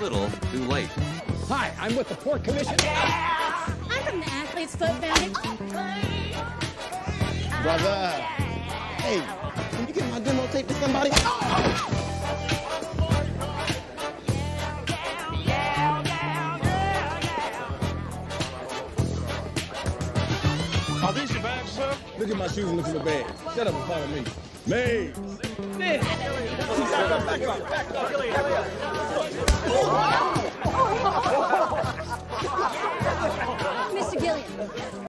little too late. Hi, I'm with the Port Commission. Yeah! I'm from the Athlete's Foot Foundation. Brother. Hey, can you get my demo tape to somebody? Oh! Are these your bags, sir? Look at my shoes and look at the bag. Shut up and follow me. May. Back up, back up, back up. Williams.